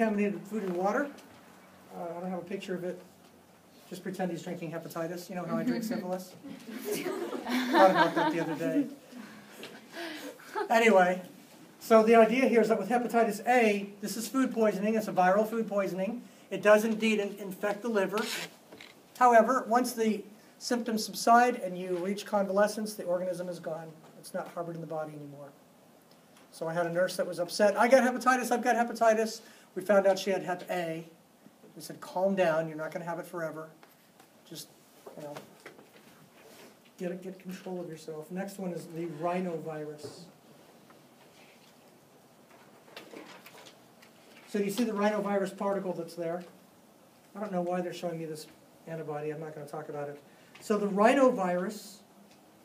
contaminated food and water. Uh, I don't have a picture of it. Just pretend he's drinking hepatitis. You know how I drink syphilis? Thought about that the other day. Anyway, so the idea here is that with hepatitis A, this is food poisoning. It's a viral food poisoning. It does indeed in- infect the liver. However, once the symptoms subside and you reach convalescence, the organism is gone. It's not harbored in the body anymore. So I had a nurse that was upset. I got hepatitis. I've got hepatitis. We found out she had Hep A. We said, calm down. You're not going to have it forever. Just, you know, get get control of yourself. Next one is the rhinovirus. So do you see the rhinovirus particle that's there? I don't know why they're showing me this antibody. I'm not going to talk about it. So the rhinovirus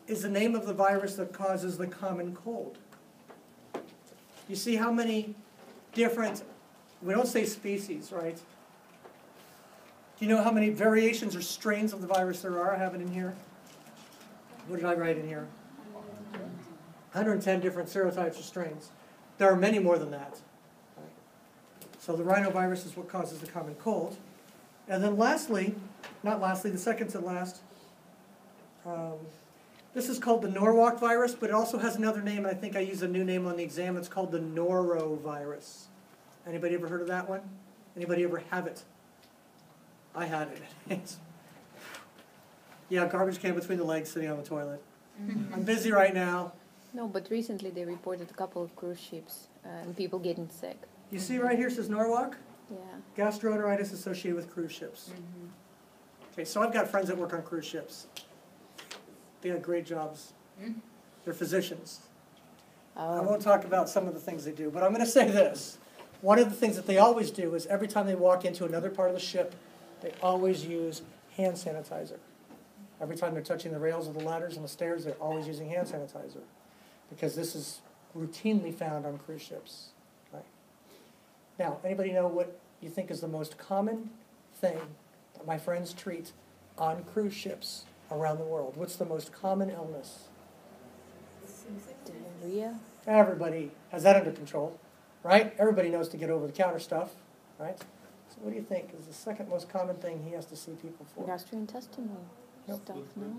is the name of the virus that causes the common cold. You see how many different, we don't say species, right? Do you know how many variations or strains of the virus there are? I have it in here. What did I write in here? 110 different serotypes or strains. There are many more than that. So the rhinovirus is what causes the common cold. And then lastly, not lastly, the second to last, um, this is called the Norwalk virus, but it also has another name. I think I use a new name on the exam. It's called the norovirus. Anybody ever heard of that one? Anybody ever have it? I had it. Yeah, garbage can between the legs sitting on the toilet. Mm-hmm. I'm busy right now. No, but recently they reported a couple of cruise ships uh, and people getting sick. You see right here says Norwalk? Yeah. Gastroenteritis associated with cruise ships. Mm-hmm. Okay, so I've got friends that work on cruise ships. They have great jobs. Mm-hmm. They're physicians. I Oh, won't talk about some of the things they do, but I'm going to say this. One of the things that they always do is every time they walk into another part of the ship, they always use hand sanitizer. Every time they're touching the rails of the ladders and the stairs, they're always using hand sanitizer. Because this is routinely found on cruise ships. Right? Now, anybody know what you think is the most common thing that my friends treat on cruise ships around the world? What's the most common illness? diarrhea. Everybody has that under control, right? Everybody knows to get over the counter stuff, right? So what do you think is the second most common thing he has to see people for? Gastrointestinal Yep. stuff, no?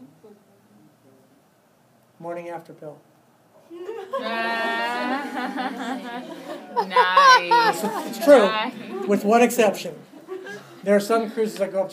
Morning after pill. nice. It's true, with one exception. There are some cruises that go up to